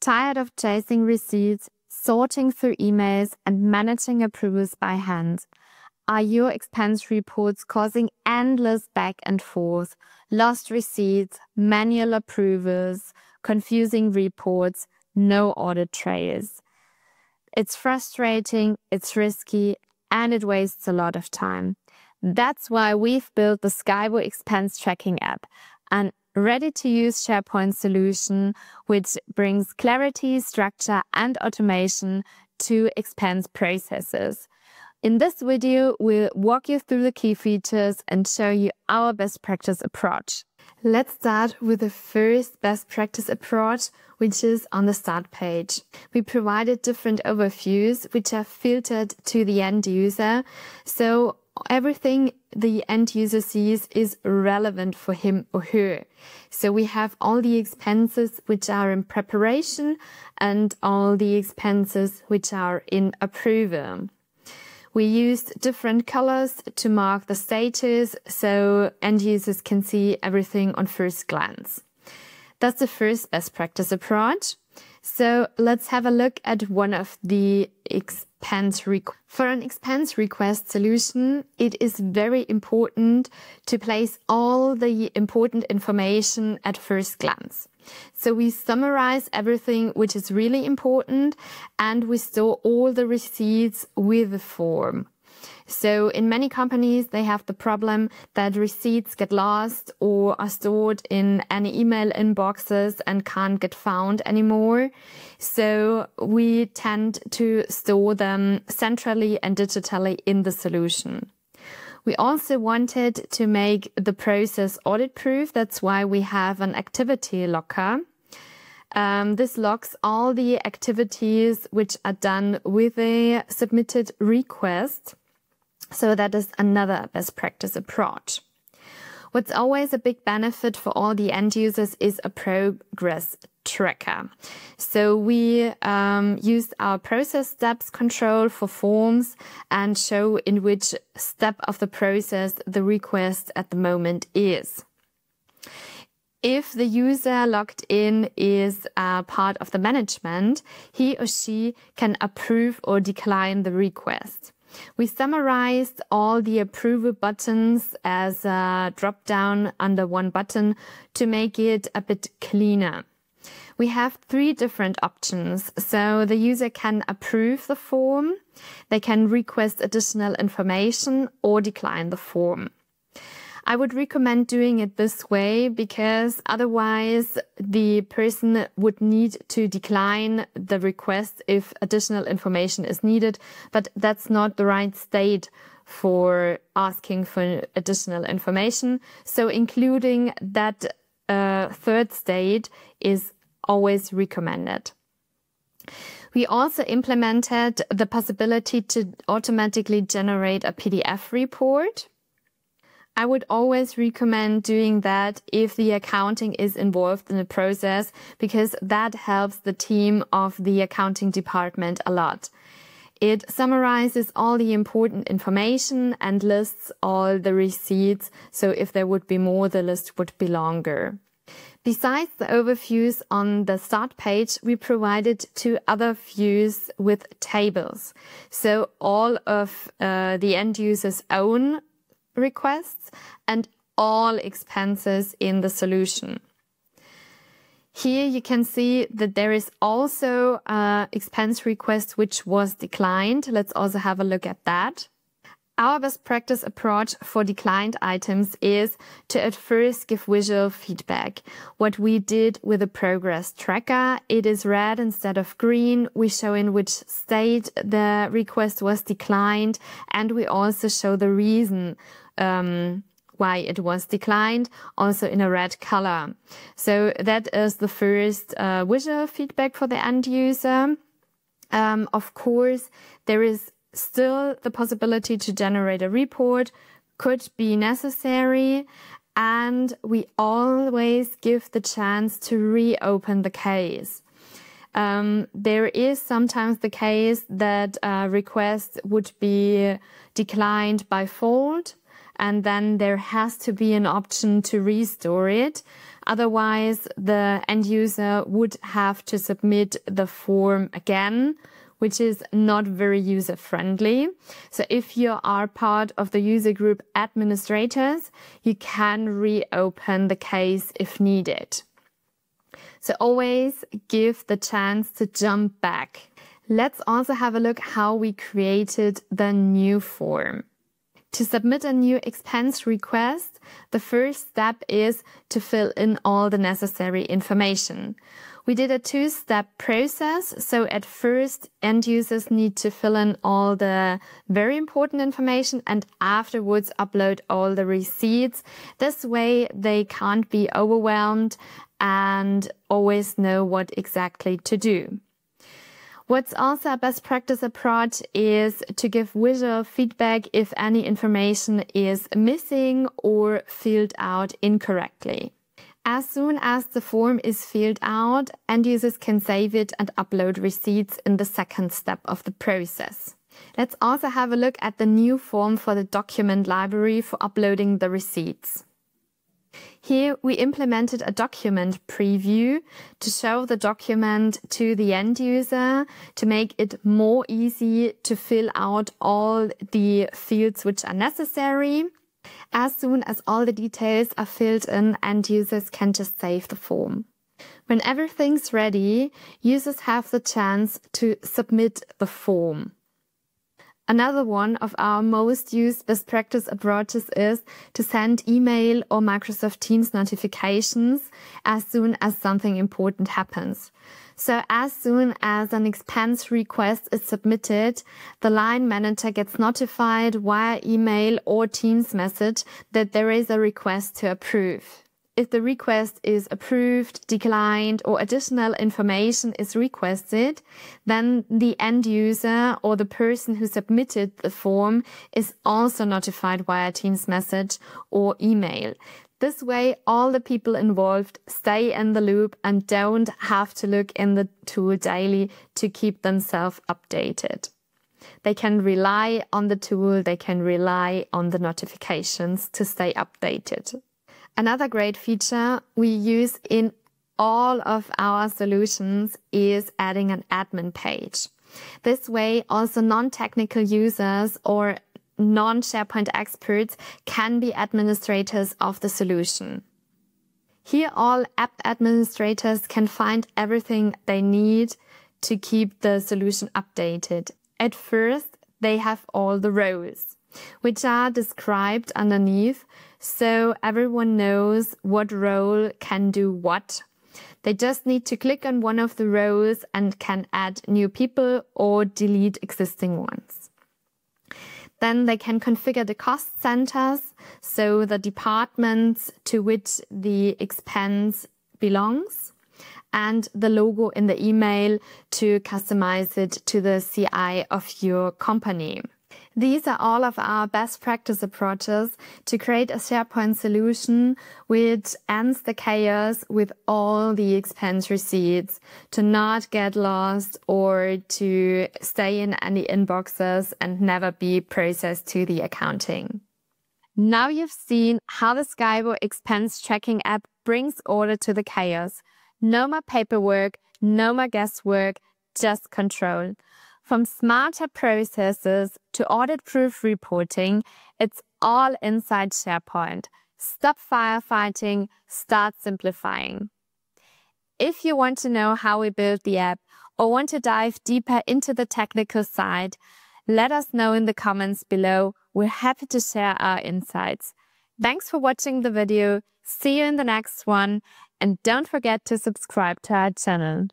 Tired of chasing receipts, sorting through emails, and managing approvals by hand? Are your expense reports causing endless back and forth, lost receipts, manual approvals, confusing reports, no audit trails? It's frustrating, it's risky, and it wastes a lot of time. That's why we've built the Skybow expense tracking app, an ready to use SharePoint solution, which brings clarity, structure, and automation to expense processes. In this video, we'll walk you through the key features and show you our best practice approach. Let's start with the first best practice approach, which is on the start page. We provided different overviews, which are filtered to the end user. So everything the end user sees is relevant for him or her. So we have all the expenses which are in preparation and all the expenses which are in approval. We used different colors to mark the status so end users can see everything on first glance. That's the first best practice approach. So let's have a look at one of the expense requests. For an expense request solution, it is very important to place all the important information at first glance. So we summarize everything which is really important and we store all the receipts with the form. So in many companies, they have the problem that receipts get lost or are stored in any email inboxes and can't get found anymore. So we tend to store them centrally and digitally in the solution. We also wanted to make the process audit proof. That's why we have an activity logger. Um, this logs all the activities which are done with a submitted request. So that is another best practice approach. What's always a big benefit for all the end users is a progress tracker. So we um, our process steps control for forms and show in which step of the process the request at the moment is. If the user logged in is uh, part of the management, he or she can approve or decline the request. We summarized all the approval buttons as a drop down under one button to make it a bit cleaner. We have three different options. So the user can approve the form, they can request additional information or decline the form. I would recommend doing it this way because otherwise the person would need to decline the request if additional information is needed, but that's not the right state for asking for additional information. So including that uh, third state is always recommended. We also implemented the possibility to automatically generate a PDF report. I would always recommend doing that if the accounting is involved in the process because that helps the team of the accounting department a lot. It summarizes all the important information and lists all the receipts. So if there would be more, the list would be longer. Besides the overviews on the start page, we provided two other views with tables. So all of uh, the end user's own requests and all expenses in the solution. Here you can see that there is also a expense request which was declined. Let's also have a look at that. Our best practice approach for declined items is to at first give visual feedback. What we did with the progress tracker, it is red instead of green. We show in which state the request was declined and we also show the reason um, why it was declined, also in a red color. So that is the first uh, visual feedback for the end user. Um, of course, there is still the possibility to generate a report could be necessary. And we always give the chance to reopen the case. Um, there is sometimes the case that a request would be declined by fault and then there has to be an option to restore it. Otherwise, the end user would have to submit the form again, which is not very user friendly. So if you are part of the user group administrators, you can reopen the case if needed. So always give the chance to jump back. Let's also have a look how we created the new form. To submit a new expense request, the first step is to fill in all the necessary information. We did a two-step process. So at first, end users need to fill in all the very important information and afterwards upload all the receipts. This way they can't be overwhelmed and always know what exactly to do. What's also a best practice approach is to give visual feedback if any information is missing or filled out incorrectly. As soon as the form is filled out, end users can save it and upload receipts in the second step of the process. Let's also have a look at the new form for the document library for uploading the receipts. Here we implemented a document preview to show the document to the end user to make it more easy to fill out all the fields which are necessary. As soon as all the details are filled in, end users can just save the form. When everything's ready, users have the chance to submit the form. Another one of our most used best practice approaches is to send email or Microsoft Teams notifications as soon as something important happens. So as soon as an expense request is submitted, the line manager gets notified via email or Teams message that there is a request to approve if the request is approved, declined, or additional information is requested, then the end user or the person who submitted the form is also notified via Teams message or email. This way, all the people involved stay in the loop and don't have to look in the tool daily to keep themselves updated. They can rely on the tool, they can rely on the notifications to stay updated. Another great feature we use in all of our solutions is adding an admin page. This way, also non-technical users or non-SharePoint experts can be administrators of the solution. Here, all app administrators can find everything they need to keep the solution updated. At first, they have all the roles, which are described underneath so everyone knows what role can do what. They just need to click on one of the rows and can add new people or delete existing ones. Then they can configure the cost centers, so the departments to which the expense belongs and the logo in the email to customize it to the CI of your company. These are all of our best practice approaches to create a SharePoint solution which ends the chaos with all the expense receipts to not get lost or to stay in any inboxes and never be processed to the accounting. Now you've seen how the Skybow expense tracking app brings order to the chaos. No more paperwork, no more guesswork, just control. From smarter processes to audit proof reporting, it's all inside SharePoint. Stop firefighting, start simplifying. If you want to know how we build the app or want to dive deeper into the technical side, let us know in the comments below. We're happy to share our insights. Thanks for watching the video. See you in the next one. And don't forget to subscribe to our channel.